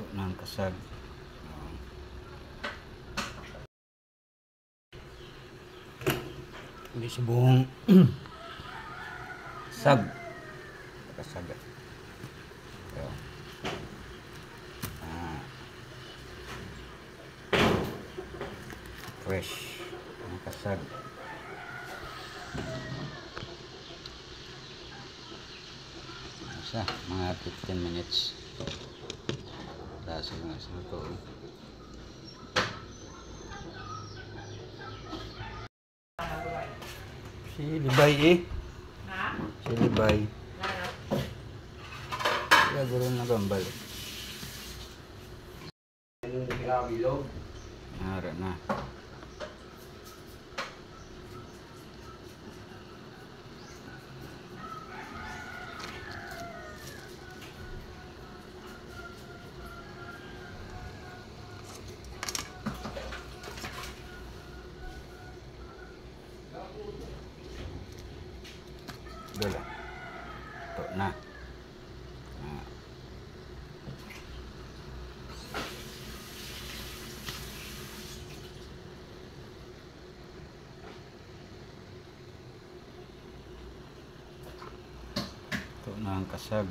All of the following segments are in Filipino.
Ito ng kasag. Oh. Hindi siya buong sag. Kasag. Ito. Ah. Fresh. Ang kasag. Isa, mga 15 minutes. Dasa nga sa ito. Si Libay eh. Ha? Si Libay. Ano? Kaya guro na gambal. Nara na. Ito na. Ito na ang kasag.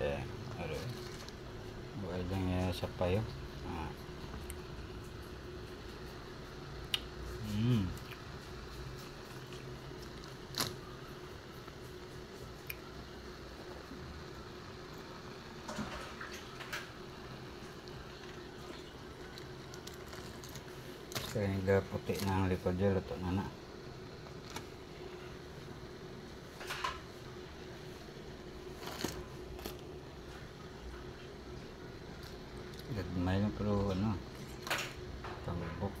Eh, ano? Buhay lang sa payo. Ah. Mm. Kaya nila puti na ang likod dyan, luto na na. Gagmay lang pero ano, tambok.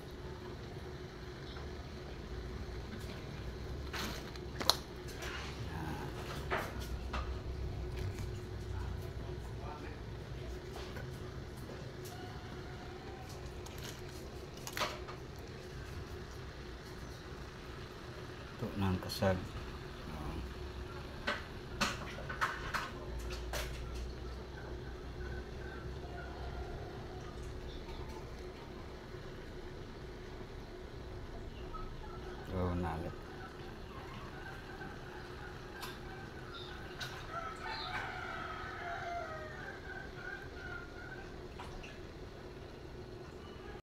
Ito na ang kasag. Oh. Oh, nalit.